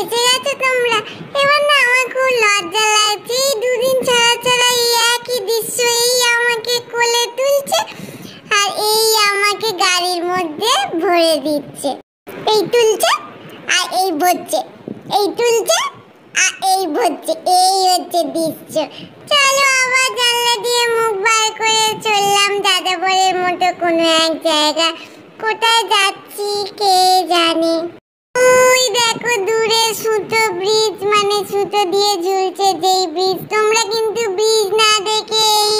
এসে গেছো তোমরা? এবার না আমার খুব লজ্জা লাগছে। এই দুদিন ছাড়া ছাড়া এই একই দৃশ্য, এই আমাকে কোলে তুলছে আর এই আমাকে গাড়ির মধ্যে ভরে দিচ্ছে। এই তুলছে আর এই ভরছে, এই তুলছে আর এই ভরছে, এই হচ্ছে দৃশ্য। চলো আবার জানলা দিয়ে মুখ বার করে চললাম যাযাবরের মতো কোনো এক জায়গা। কোথায় যাচ্ছি কে জানে? ওই দেখো সুতো দিয়ে ঝুলছে যেই ব্রিজ তোমরা কিন্তু ব্রিজ না দেখে এই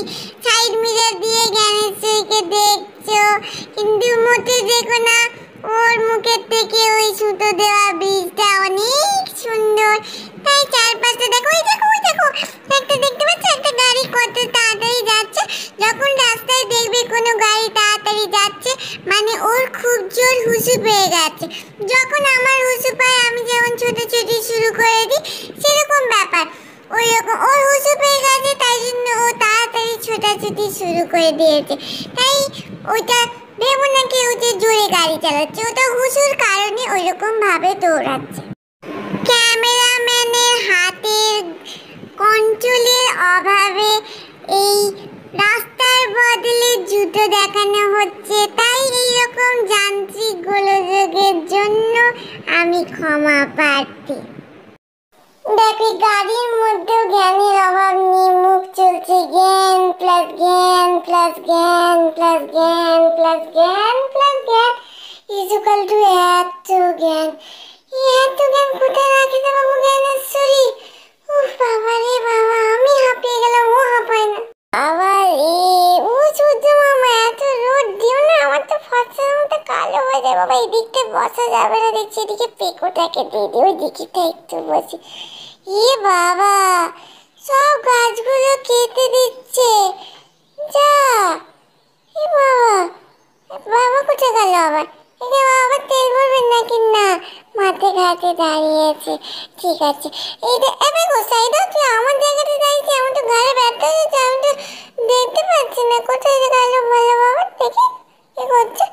সাইড মিরর দিয়ে জ্ঞানেশ্বরীকে দেখছ। কিন্তু মোটে দেখো না, ওর মুখের থেকে ওই সুতো দেওয়া ব্রিজটা অনেক সুন্দর। তাই চারপাশে দেখো ওই দেখো ওই দেখো, একটা দেখতে পাচ্ছ? একটা গাড়ি কত তাড়াতাড়ি যাচ্ছে। যখন রাস্তায় দেখবে কোনো গাড়ি তাড়াতাড়ি যাচ্ছে মানে ওর খুব জোর হুসু পেয়ে গেছে যখন আমার তাই ওইটা ভেবো না কেউ যে জোরে গাড়ি চালাচ্ছে? ওটা হুসুর কারণে ওইরকম ভাবে দৌড়াচ্ছে। ক্যামেরাম্যানের হাতের কন্ট্রোলের অভাবে এই রাস্তার বদলে জুতো দেখানো হচ্ছে। তাই এইরকম যান্ত্রিক গোলযোগের জন্য আমি ক্ষমা প্রার্থী। দেখি গাড়ির মধ্যেও জ্ঞানের অভাব নেই মুখ চলছে জ্ঞান প্লাস জ্ঞান প্লাস জ্ঞান প্লাস জ্ঞান প্লাস জ্ঞান প্লাস জ্ঞান ইজুকাল টু এত জ্ঞান এই এত জ্ঞান কোথায় রাখি তো বাবু জ্ঞানেশ্বরী উফ বাবা রে বাবা আমি হাঁপিয়ে গেলাম ও হাঁপায় না আবার এ ও সূর্য মামা এত রোদ দিও না আমার তো ফসলের মতো বাবা, এদিকটা বসা যাবে না, দেখছি এদিকে পেকোটাকে দিয়ে দিই, ওই দিকটা একটু বসি। এ বাবা, সব গাছগুলো কেটে দিচ্ছে। যা, এ বাবা বাবা কোথায় গেল আবার? এটা বাবা তেল ভরবেন নাকি? না, মাঠে ঘাটে দাঁড়িয়েছে ঠিক আছে। এইটা এবার কোথায় দাও তুই আমার জায়গাতে দাঁড়িয়েছি আমার তো ঘরে ব্যর্থ হয়েছে আমি তো দেখতে পাচ্ছি না। কোথায় গেল ভালো বাবা, দেখি কি করছে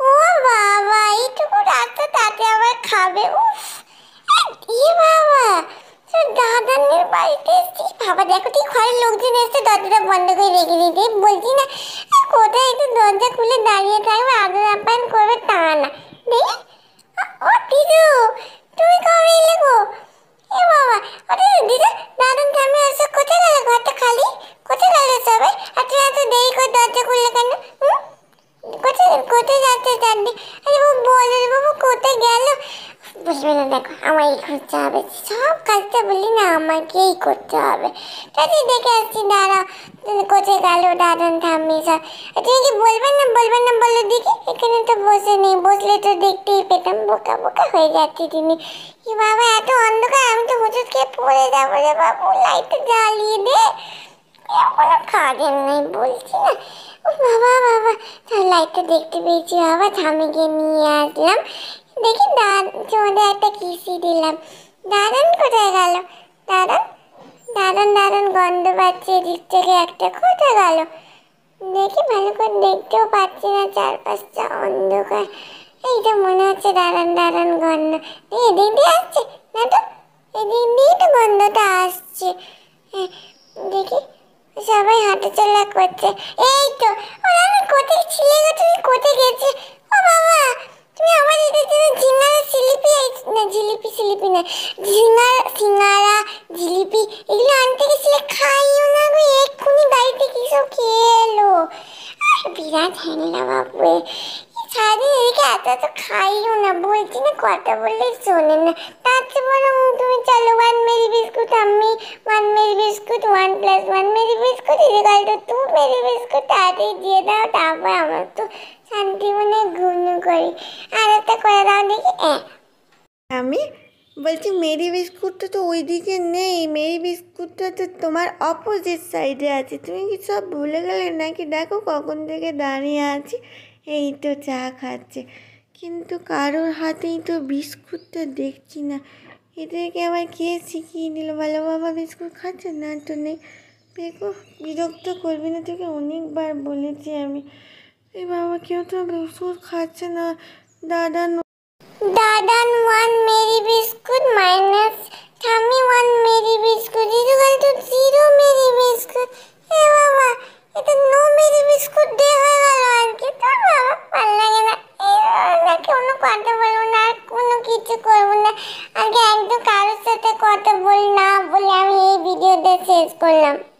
ও বাবা এইটুকু রাস্তা তাতে আবার খাবে উফ এ বাবা তোর দাদানের বাড়িতে এসেছিস বাবা দেখো তুই ঘরের লোকজন এসে দরজাটা বন্ধ করে রেখে দিতে। বলছি না কোথায়? একটু দরজা খুলে দাঁড়িয়ে থাকবে আদর আপ্যায়ন করবে তা না দেখি ও দিদু তুমি কবে এলে গো এ বাবা ওরে দিদু দাদন থামে এসে কোথায় গেল ঘরটা খালি কোথায় গেল সবাই আর তুই এত দেরি করে দরজা খুললে কেন হুম কোথায় কোথায় যাচ্ছে চাঁদনি আরে বাবু বলো রে বাবু কোথায় গেল বুঝবে না আমারই করতে হবে। সব কাজটা বলি না, আমাকেই করতে হবে। তাতে দেখে আসছি, দাঁড়া। কোথায় গেল দাদান থামি সব তুমি কি বলবেন না বলবেন না বলো দেখি? এখানে তো বসে নেই, বসলে তো দেখতেই পেতাম। বোকা বোকা হয়ে যাচ্ছে তিনি। কি বাবা, এত অন্ধকার, আমি তো হুজুর খেয়ে পড়ে যাব রে বাবু। লাইটটা জ্বালিয়ে দে। কোনো কাজের নেই, বলছি না। বাবা বাবা লাইটটা দেখতে পেয়েছি। বাবা থামিকে নিয়ে আসলাম। দেখি দাদ, তোমাদের একটা কিসি দিলাম। দাদান কোথায় গেল? দাদান? দাদান দাদান, গন্ধ পাচ্ছে এদিক থেকে একটা কোথায় গেল। দেখি ভালো করে দেখতেও পাচ্ছি না, চারপাশটা অন্ধকার। এইটা মনে হচ্ছে দাঁড়ান দাঁড়ান গন্ধ। এদিক দিয়ে আসছে? না তো এদিক দিয়ে তো গন্ধটা আসছে। দেখি, সবাই হাঁটাচলা করছে। এই তো, ওরা কোথায়? ছিলে গো তুমি কোথায় গেছে? ও বাবা! তুমি আমার এটার জন্য ঝিঙ্গারা জিলিপি আই- না জিলিপি সিলিপি না ঝিঙ্গারা সিঙ্গারা জিলিপি এগুলো আনতে গেছিলে খাইও না গো এক্ষুনি বাড়িতে কি সব খেয়ে এলো আহ, বিরাট হ্যাংলা বাবু এত খাইও না, বলছি না কথা না। তুমি চলো ওয়ান মেরি বিস্কুট আমি one Marie biscuit one Marie biscuit two Marie biscuit দিয়ে দাও আমার তো করি। আর একটা আমি বলছি মেরি বিস্কুটটা তো ওই দিকে নেই মেরি বিস্কুটটা তো তোমার অপোজিট সাইডে আছে। তুমি কি সব ভুলে গেলে নাকি দেখো কখন থেকে দাঁড়িয়ে আছি? এই তো চা খাচ্ছে। কিন্তু কারোর হাতেই তো বিস্কুটটা দেখছি না। এদেরকে আবার কে শিখিয়ে দিল? ভালো বাবা বিস্কুট খাচ্ছে? না তো নেই। দেখো, বিরক্ত করবি না তোকে অনেকবার বলেছি আমি। এই বাবা, কেউ তো বিস্কুট খাচ্ছে না। দাদা Dadan one Marie biscuit my ustedes con